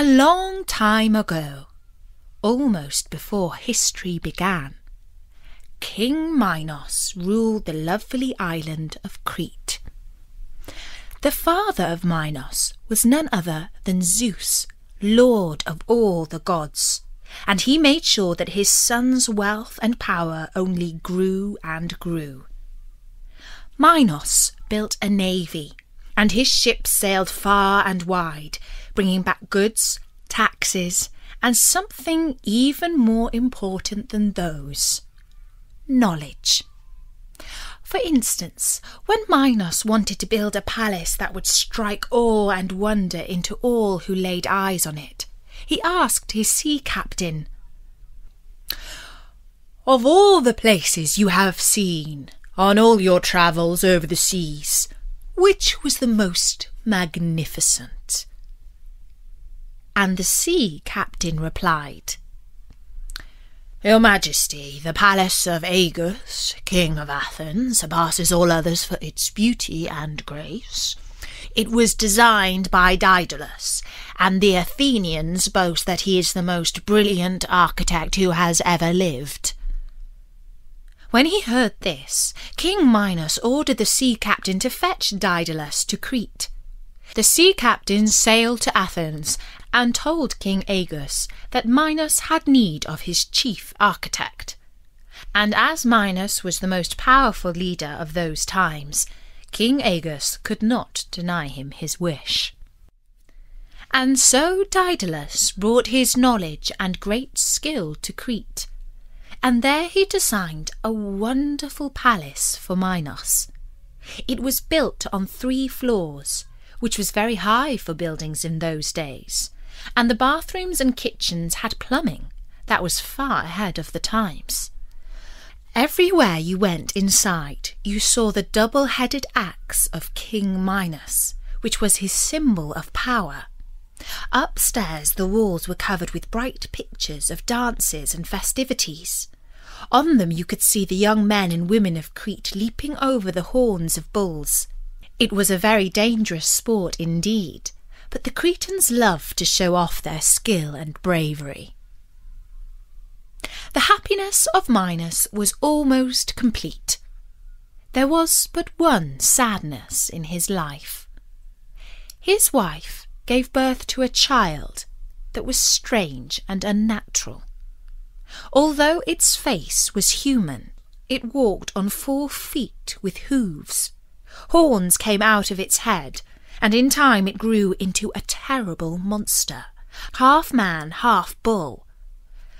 A long time ago, almost before history began, King Minos ruled the lovely island of Crete. The father of Minos was none other than Zeus, lord of all the gods, and he made sure that his son's wealth and power only grew and grew. Minos built a navy, and his ships sailed far and wide, bringing back goods, taxes, and something even more important than those knowledge. For instance, when Minos wanted to build a palace that would strike awe and wonder into all who laid eyes on it, he asked his sea captain, Of all the places you have seen on all your travels over the seas, which was the most magnificent? And the sea captain replied, your Majesty, the palace of Aegeus, King of Athens, surpasses all others for its beauty and grace. It was designed by Daedalus, and the Athenians boast that he is the most brilliant architect who has ever lived. When he heard this, King Minos ordered the sea captain to fetch Daedalus to Crete. The sea captain sailed to Athens and told King Aegeus that Minos had need of his chief architect. And as Minos was the most powerful leader of those times, King Aegeus could not deny him his wish. And so Daedalus brought his knowledge and great skill to Crete, and there he designed a wonderful palace for Minos. It was built on three floors, which was very high for buildings in those days, and the bathrooms and kitchens had plumbing that was far ahead of the times. Everywhere you went inside, you saw the double headed axe of King Minos, which was his symbol of power. Upstairs, the walls were covered with bright pictures of dances and festivities. On them, you could see the young men and women of Crete leaping over the horns of bulls it was a very dangerous sport indeed, but the Cretans loved to show off their skill and bravery. The happiness of Minos was almost complete. There was but one sadness in his life. His wife gave birth to a child that was strange and unnatural. Although its face was human, it walked on four feet with hooves. Horns came out of its head, and in time it grew into a terrible monster, half man, half bull.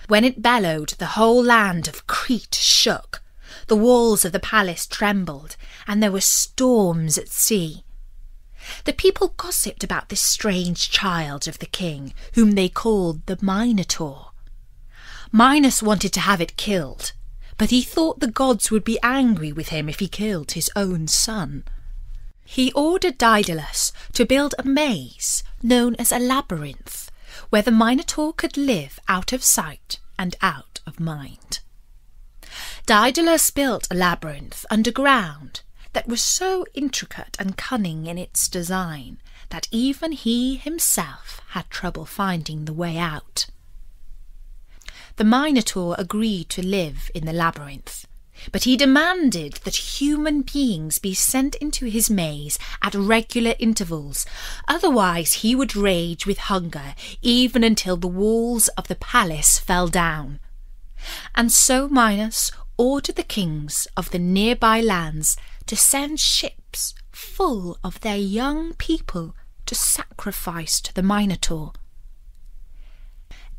When it bellowed, the whole land of Crete shook. The walls of the palace trembled, and there were storms at sea. The people gossiped about this strange child of the king, whom they called the Minotaur. Minos wanted to have it killed, but he thought the gods would be angry with him if he killed his own son. He ordered Daedalus to build a maze known as a labyrinth, where the Minotaur could live out of sight and out of mind. Daedalus built a labyrinth underground that was so intricate and cunning in its design that even he himself had trouble finding the way out. The Minotaur agreed to live in the labyrinth, but he demanded that human beings be sent into his maze at regular intervals, otherwise he would rage with hunger even until the walls of the palace fell down. And so Minos ordered the kings of the nearby lands to send ships full of their young people to sacrifice to the Minotaur.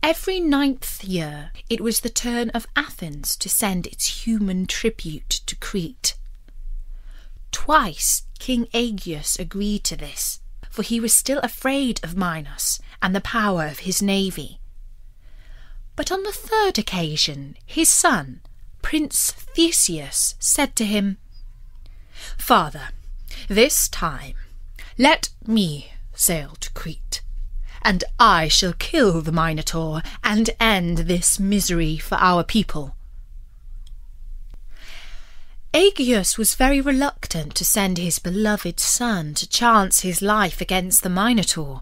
Every ninth year it was the turn of Athens to send its human tribute to Crete. Twice King Aegeus agreed to this, for he was still afraid of Minos and the power of his navy. But on the third occasion his son, Prince Theseus, said to him, Father, this time let me sail to Crete and I shall kill the Minotaur and end this misery for our people. Aegeus was very reluctant to send his beloved son to chance his life against the Minotaur,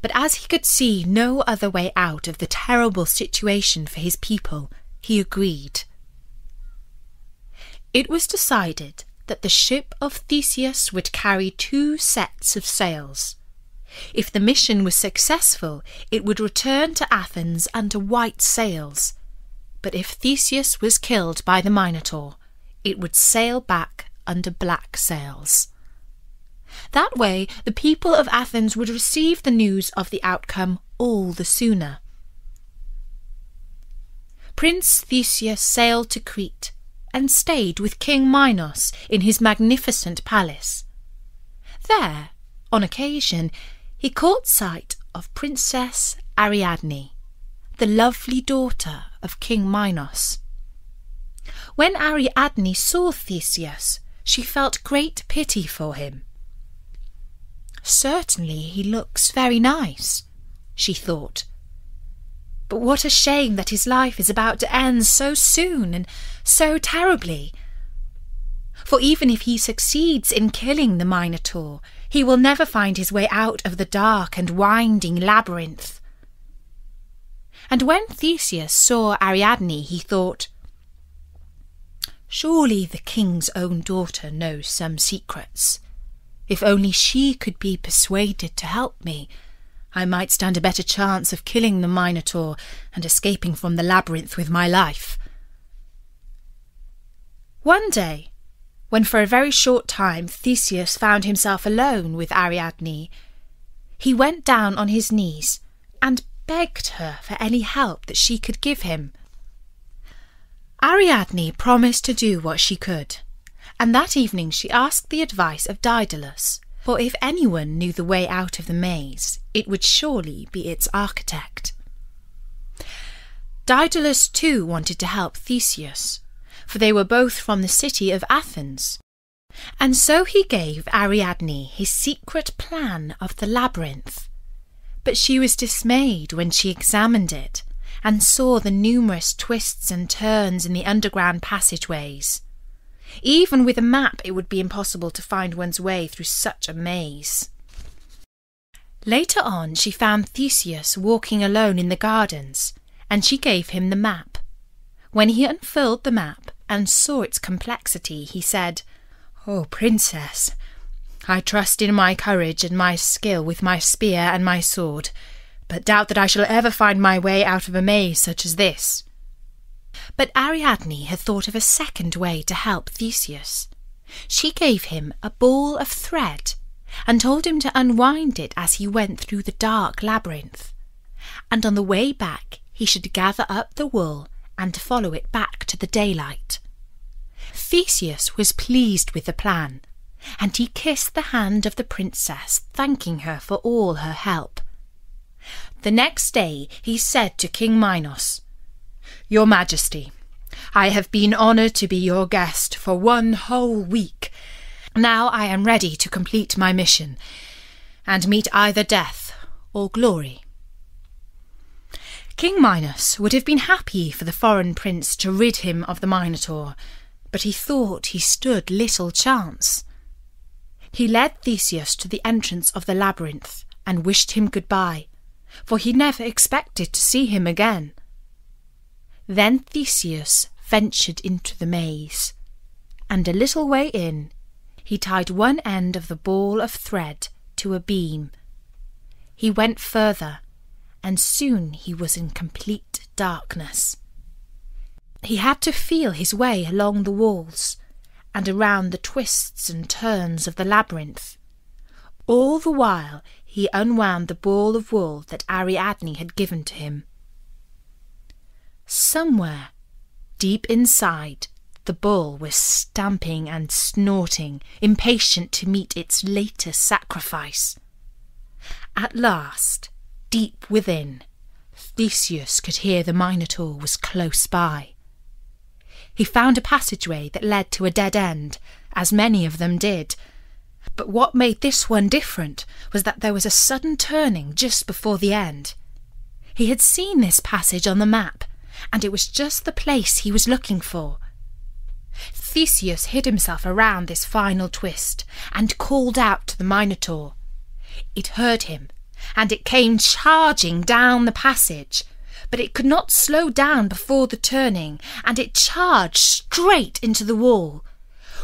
But as he could see no other way out of the terrible situation for his people, he agreed. It was decided that the ship of Theseus would carry two sets of sails. If the mission was successful, it would return to Athens under white sails. But if Theseus was killed by the Minotaur, it would sail back under black sails. That way, the people of Athens would receive the news of the outcome all the sooner. Prince Theseus sailed to Crete and stayed with King Minos in his magnificent palace. There, on occasion, he caught sight of Princess Ariadne, the lovely daughter of King Minos. When Ariadne saw Theseus, she felt great pity for him. Certainly he looks very nice, she thought. But what a shame that his life is about to end so soon and so terribly. For even if he succeeds in killing the Minotaur, he will never find his way out of the dark and winding labyrinth. And when Theseus saw Ariadne, he thought, Surely the king's own daughter knows some secrets. If only she could be persuaded to help me, I might stand a better chance of killing the Minotaur and escaping from the labyrinth with my life. One day, when for a very short time Theseus found himself alone with Ariadne, he went down on his knees and begged her for any help that she could give him. Ariadne promised to do what she could and that evening she asked the advice of Daedalus, for if anyone knew the way out of the maze, it would surely be its architect. Daedalus too wanted to help Theseus, for they were both from the city of Athens, and so he gave Ariadne his secret plan of the labyrinth. But she was dismayed when she examined it and saw the numerous twists and turns in the underground passageways. Even with a map, it would be impossible to find one's way through such a maze. Later on, she found Theseus walking alone in the gardens, and she gave him the map. When he unfurled the map and saw its complexity, he said, Oh, Princess, I trust in my courage and my skill with my spear and my sword, but doubt that I shall ever find my way out of a maze such as this. But Ariadne had thought of a second way to help Theseus. She gave him a ball of thread and told him to unwind it as he went through the dark labyrinth. And on the way back he should gather up the wool and follow it back to the daylight. Theseus was pleased with the plan, and he kissed the hand of the princess, thanking her for all her help. The next day he said to King Minos, your Majesty, I have been honoured to be your guest for one whole week. Now I am ready to complete my mission and meet either death or glory. King Minos would have been happy for the foreign prince to rid him of the Minotaur, but he thought he stood little chance. He led Theseus to the entrance of the labyrinth and wished him good-bye, for he never expected to see him again. Then Theseus ventured into the maze, and a little way in, he tied one end of the ball of thread to a beam. He went further, and soon he was in complete darkness. He had to feel his way along the walls and around the twists and turns of the labyrinth. All the while he unwound the ball of wool that Ariadne had given to him. Somewhere, deep inside, the bull was stamping and snorting, impatient to meet its latest sacrifice. At last, deep within, Theseus could hear the Minotaur was close by. He found a passageway that led to a dead end, as many of them did. But what made this one different was that there was a sudden turning just before the end. He had seen this passage on the map, and it was just the place he was looking for. Theseus hid himself around this final twist and called out to the Minotaur. It heard him and it came charging down the passage. But it could not slow down before the turning, and it charged straight into the wall.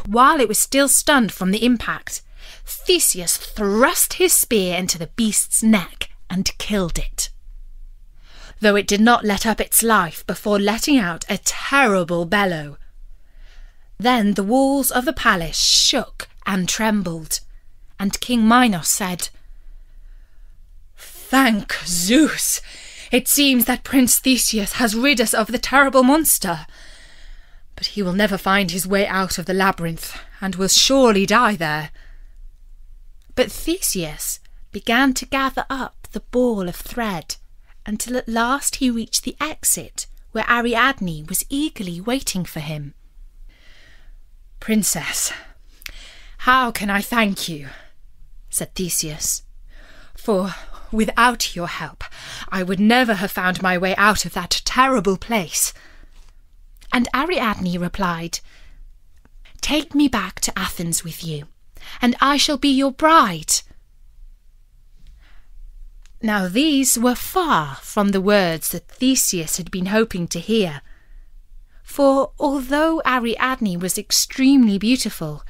While it was still stunned from the impact, Theseus thrust his spear into the beast's neck and killed it. Though it did not let up its life before letting out a terrible bellow. Then the walls of the palace shook and trembled, and King Minos said, Thank Zeus! It seems that Prince Theseus has rid us of the terrible monster. But he will never find his way out of the labyrinth, and will surely die there. But Theseus began to gather up the ball of thread until at last he reached the exit where Ariadne was eagerly waiting for him. Princess, how can I thank you? said Theseus. For without your help, I would never have found my way out of that terrible place. And Ariadne replied, Take me back to Athens with you and I shall be your bride. Now these were far from the words that Theseus had been hoping to hear. For although Ariadne was extremely beautiful,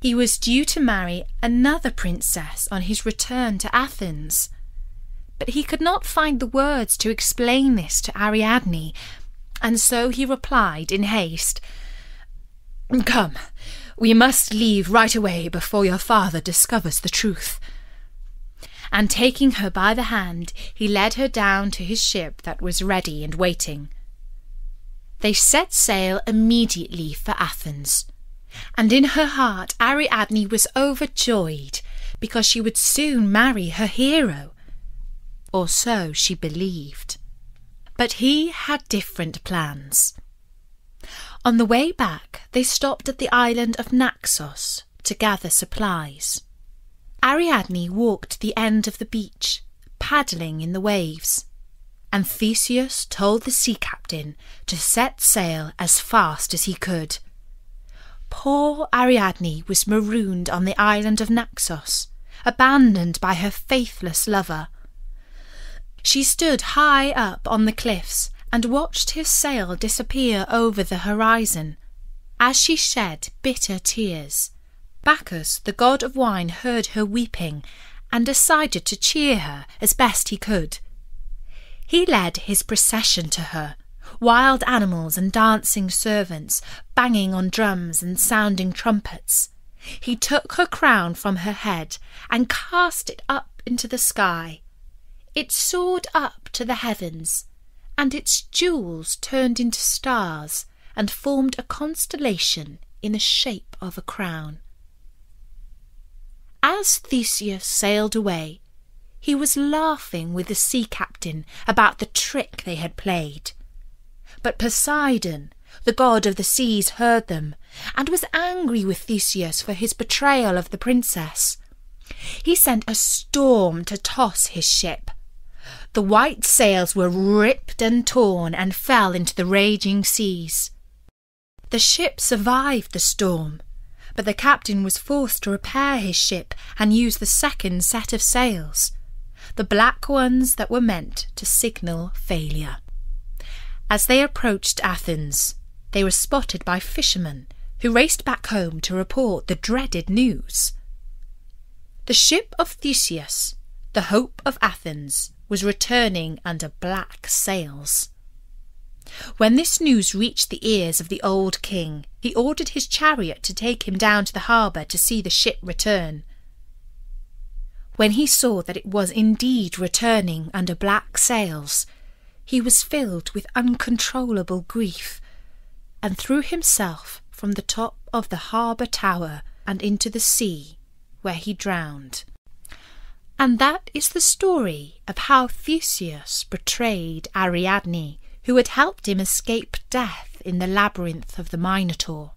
he was due to marry another princess on his return to Athens. But he could not find the words to explain this to Ariadne, and so he replied in haste, Come, we must leave right away before your father discovers the truth. And taking her by the hand, he led her down to his ship that was ready and waiting. They set sail immediately for Athens, and in her heart Ariadne was overjoyed because she would soon marry her hero. Or so she believed. But he had different plans. On the way back, they stopped at the island of Naxos to gather supplies. Ariadne walked the end of the beach, paddling in the waves, and Theseus told the sea captain to set sail as fast as he could. Poor Ariadne was marooned on the island of Naxos, abandoned by her faithless lover. She stood high up on the cliffs and watched his sail disappear over the horizon. As she shed bitter tears, Bacchus, the god of wine, heard her weeping and decided to cheer her as best he could. He led his procession to her, wild animals and dancing servants, banging on drums and sounding trumpets. He took her crown from her head and cast it up into the sky. It soared up to the heavens and its jewels turned into stars and formed a constellation in the shape of a crown. As Theseus sailed away, he was laughing with the sea captain about the trick they had played. But Poseidon, the god of the seas, heard them, and was angry with Theseus for his betrayal of the princess. He sent a storm to toss his ship, the white sails were ripped and torn and fell into the raging seas. The ship survived the storm, but the captain was forced to repair his ship and use the second set of sails, the black ones that were meant to signal failure. As they approached Athens, they were spotted by fishermen who raced back home to report the dreaded news. The ship of Theseus, the hope of Athens, was returning under black sails. When this news reached the ears of the old king, he ordered his chariot to take him down to the harbour to see the ship return. When he saw that it was indeed returning under black sails, he was filled with uncontrollable grief, and threw himself from the top of the harbour tower and into the sea, where he drowned. And that is the story of how Theseus betrayed Ariadne, who had helped him escape death in the labyrinth of the Minotaur.